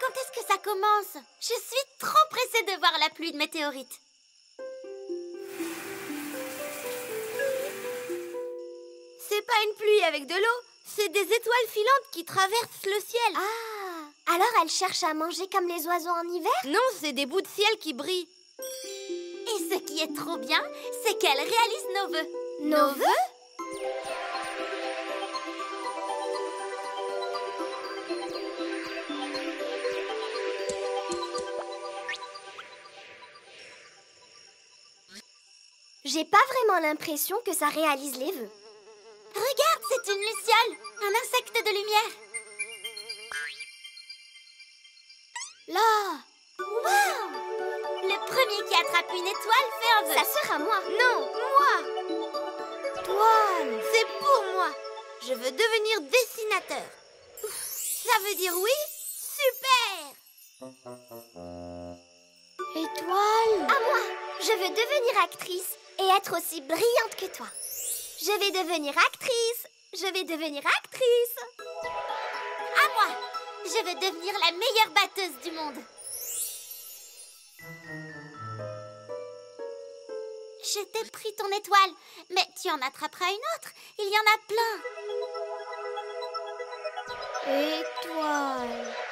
Quand est-ce que ça commence? Je suis trop pressée de voir la pluie de météorites. C'est pas une pluie avec de l'eau, c'est des étoiles filantes qui traversent le ciel. Ah Alors elle cherche à manger comme les oiseaux en hiver? Non, c'est des bouts de ciel qui brillent. Et ce qui est trop bien, c'est qu'elle réalise nos vœux. Nos vœux J'ai pas vraiment l'impression que ça réalise les vœux. Regarde, c'est une luciole, un insecte de lumière. Là Waouh Le premier qui attrape une étoile fait un vœu. Ça sera moi. Non, moi Toile C'est pour moi Je veux devenir dessinateur. Ça veut dire oui Super Étoile À moi Je veux devenir actrice et être aussi brillante que toi. Je vais devenir actrice Je vais devenir actrice À moi Je veux devenir la meilleure batteuse du monde. Je t'ai pris ton étoile, mais tu en attraperas une autre. Il y en a plein. Étoile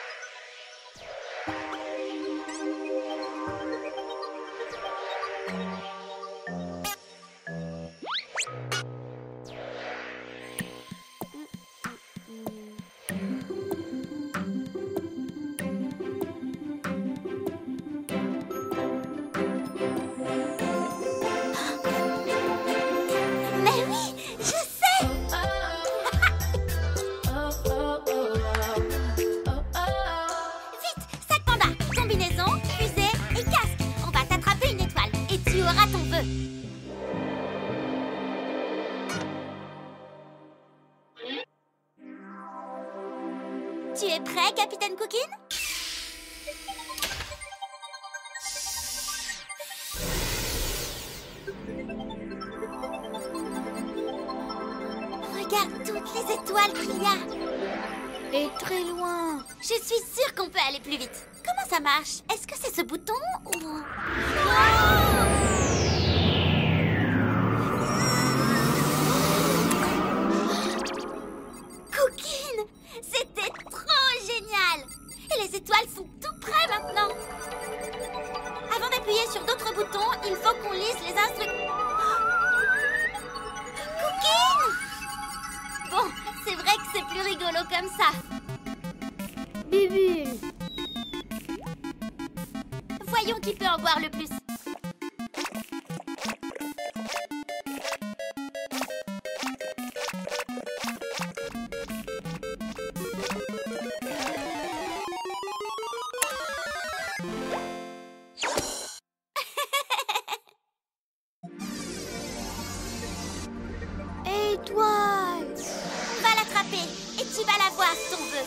prêt, capitaine Cookin? Regarde toutes les étoiles qu'il y a. Et très loin Je suis sûre qu'on peut aller plus vite. Comment ça marche? Est-ce que c'est ce bouton ou... étoiles sont tout près maintenant Avant d'appuyer sur d'autres boutons, il faut qu'on lise les instructions. Cookin Bon, c'est vrai que c'est plus rigolo comme ça. Bubule Voyons qui peut en boire le plus. Et tu vas la voir, ton vœu.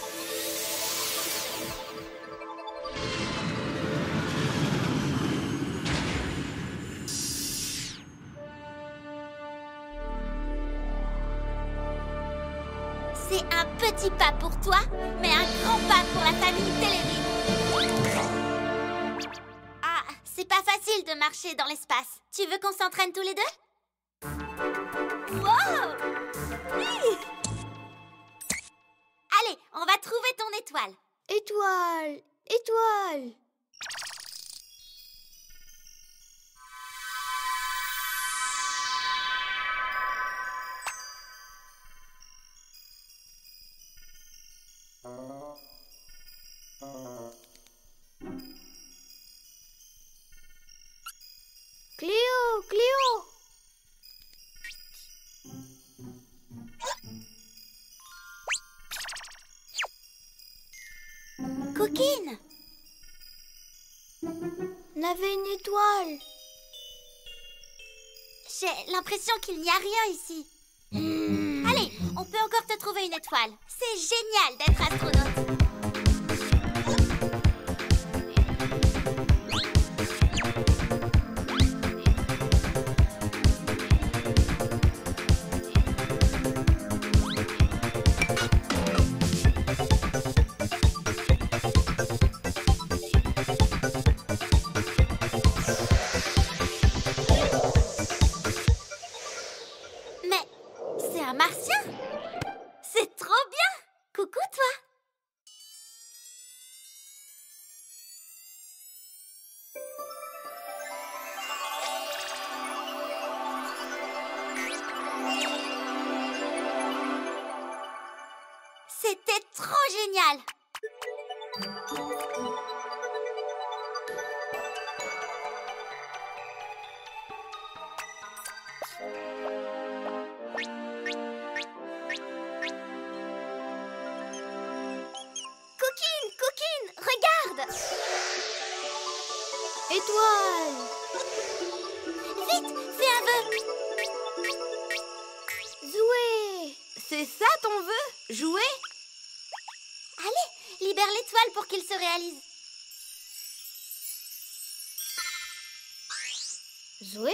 C'est un petit pas pour toi, mais un grand pas pour la famille Téléville. Ah, c'est pas facile de marcher dans l'espace. Tu veux qu'on s'entraîne tous les deux? Wow Va trouver ton étoile. Étoile Étoile Cléo Cléo Coquine On avait une étoile J'ai l'impression qu'il n'y a rien ici. Allez, on peut encore te trouver une étoile. C'est génial d'être astronaute. Un martien. C'est trop bien. Coucou toi. C'était trop génial Étoile Vite, fais un vœu. Jouer. C'est ça ton vœu? Jouer? Allez, libère l'étoile pour qu'il se réalise. Jouer?